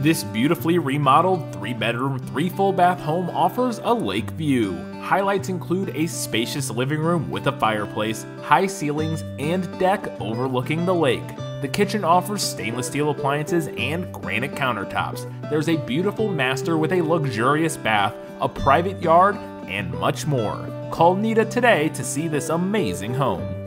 This beautifully remodeled 3 bedroom, 3 full bath home offers a lake view. Highlights include a spacious living room with a fireplace, high ceilings, and deck overlooking the lake. The kitchen offers stainless steel appliances and granite countertops. There's a beautiful master with a luxurious bath, a private yard, and much more. Call Nita today to see this amazing home.